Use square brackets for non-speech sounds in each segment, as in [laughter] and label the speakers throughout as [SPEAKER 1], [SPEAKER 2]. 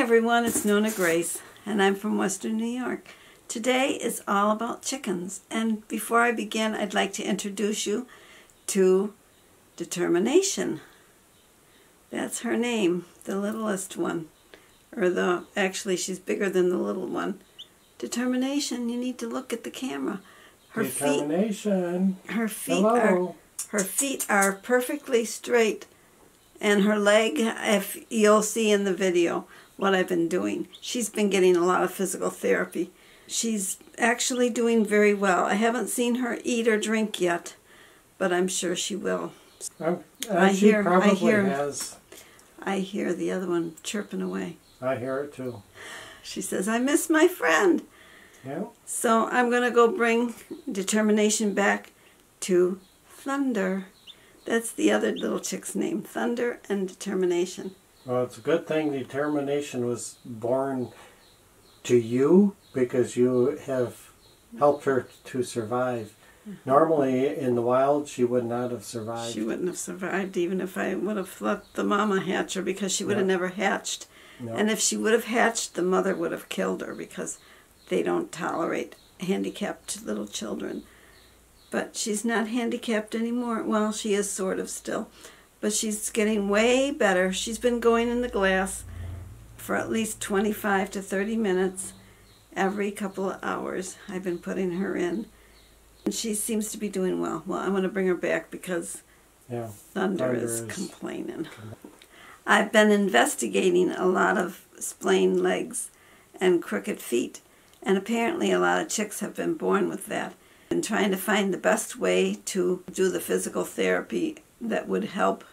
[SPEAKER 1] everyone, it's Nonna Grace, and I'm from Western New York. Today is all about chickens, and before I begin, I'd like to introduce you to Determination. That's her name, the littlest one. Or the, actually she's bigger than the little one. Determination, you need to look at the camera.
[SPEAKER 2] Her Determination.
[SPEAKER 1] feet, her feet Hello. are, her feet are perfectly straight and her leg, if you'll see in the video what I've been doing. She's been getting a lot of physical therapy. She's actually doing very well. I haven't seen her eat or drink yet, but I'm sure she will.
[SPEAKER 2] Um, I hear, I hear, has.
[SPEAKER 1] I hear the other one chirping away.
[SPEAKER 2] I hear it too.
[SPEAKER 1] She says, I miss my friend.
[SPEAKER 2] Yeah.
[SPEAKER 1] So I'm going to go bring determination back to Thunder. That's the other little chick's name, Thunder and Determination.
[SPEAKER 2] Well, it's a good thing Determination was born to you because you have helped her to survive. Mm-hmm. Normally, in the wild, she would not have survived.
[SPEAKER 1] She wouldn't have survived even if I would have let the mama hatch her because she would have never hatched. And if she would have hatched, the mother would have killed her because they don't tolerate handicapped little children. But she's not handicapped anymore. Well, she is sort of still. But she's getting way better. She's been going in the glass for at least 25 to 30 minutes every couple of hours. I've been putting her in. And she seems to be doing well. Well, I'm going to bring her back because
[SPEAKER 2] yeah,
[SPEAKER 1] Thunder, Thunder is, is complaining. I've been investigating a lot of splayed legs and crooked feet. And apparently a lot of chicks have been born with that and trying to find the best way to do the physical therapy that would help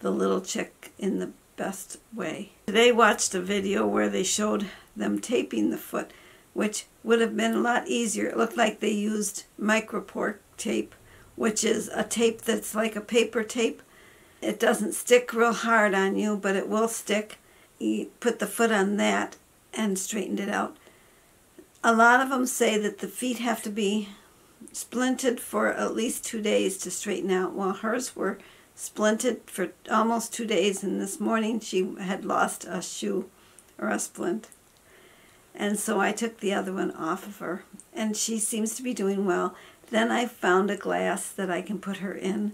[SPEAKER 1] the little chick in the best way. Today watched a video where they showed them taping the foot, which would have been a lot easier. It looked like they used micropore tape, which is a tape that's like a paper tape. It doesn't stick real hard on you, but it will stick. You put the foot on that and straightened it out. A lot of them say that the feet have to be splinted for at least two days to straighten out. Well, hers were splinted for almost two days, and this morning she had lost a shoe or a splint. And so I took the other one off of her, and she seems to be doing well. Then I found a glass that I can put her in.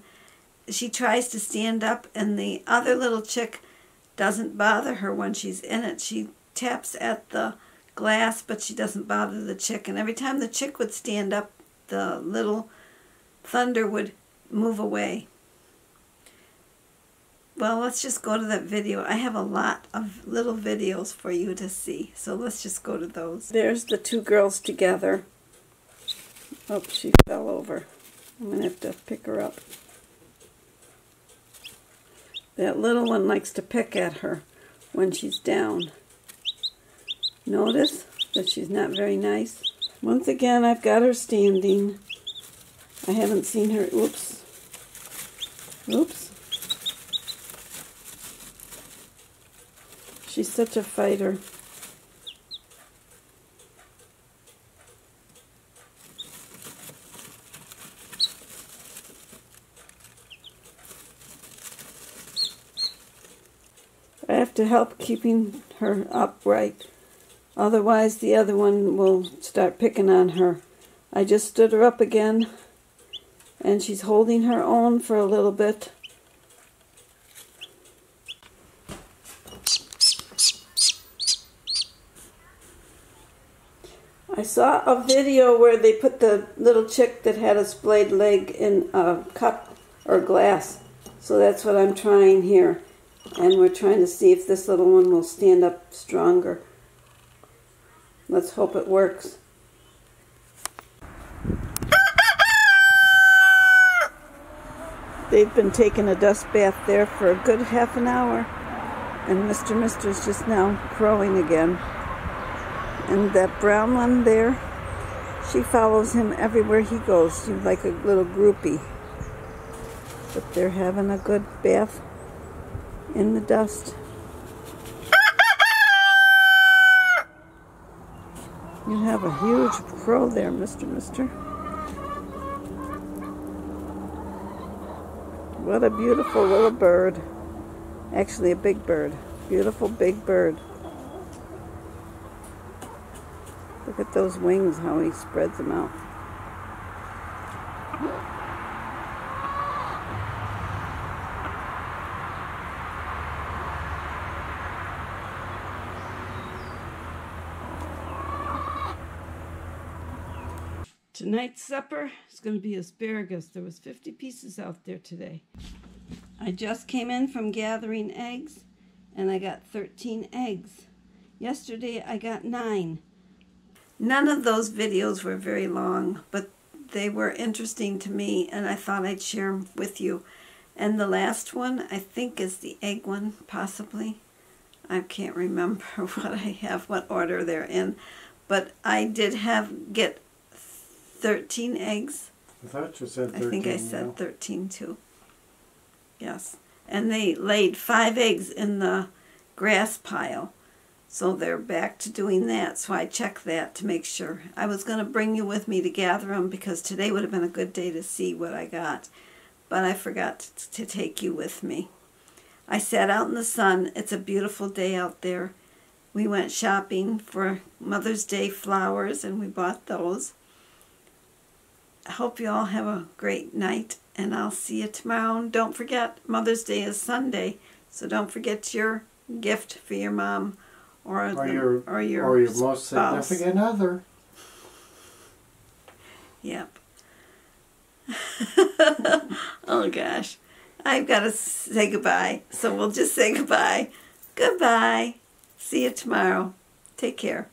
[SPEAKER 1] She tries to stand up, and the other little chick doesn't bother her when she's in it. She taps at the glass, but she doesn't bother the chick. And every time the chick would stand up, the little thunder would move away. Well, let's just go to that video. I have a lot of little videos for you to see, so let's just go to those. There's the two girls together. Oh, she fell over. I'm going to have to pick her up. That little one likes to pick at her when she's down. Notice that she's not very nice. Once again, I've got her standing. I haven't seen her. Oops. Oops. She's such a fighter. I have to help keeping her upright. Otherwise, the other one will start picking on her. I just stood her up again, and she's holding her own for a little bit. Saw a video where they put the little chick that had a splayed leg in a cup or glass. So that's what I'm trying here. And we're trying to see if this little one will stand up stronger. Let's hope it works. They've been taking a dust bath there for a good half an hour. And Mr. Mister's just now crowing again. And that brown one there, she follows him everywhere he goes. She's like a little groupie. But they're having a good bath in the dust. You have a huge crow there, Mr. Mister. What a beautiful little bird. Actually, a big bird. Beautiful big bird. Look at those wings, how he spreads them out. Tonight's supper is going to be asparagus. There was 50 pieces out there today. I just came in from gathering eggs and I got 13 eggs. Yesterday I got 9. None of those videos were very long, but they were interesting to me and I thought I'd share them with you. And the last one, I think, is the egg one, possibly. I can't remember [laughs] what I have, what order they're in. But I did have get 13 eggs.
[SPEAKER 2] I thought you said 13.
[SPEAKER 1] I think I said 13 too. Yes. And they laid five eggs in the grass pile. So they're back to doing that. So I checked that to make sure. I was going to bring you with me to gather them because today would have been a good day to see what I got. But I forgot to take you with me. I sat out in the sun. It's a beautiful day out there. We went shopping for Mother's Day flowers and we bought those. I hope you all have a great night and I'll see you tomorrow. And don't forget, Mother's Day is Sunday, so don't forget your gift for your mom or,
[SPEAKER 2] Or
[SPEAKER 1] the,
[SPEAKER 2] your,
[SPEAKER 1] or your,
[SPEAKER 2] or your most
[SPEAKER 1] spouse.
[SPEAKER 2] significant other.
[SPEAKER 1] Yep. [laughs] oh gosh. I've got to say goodbye, so we'll just say goodbye. Goodbye. See you tomorrow. Take care.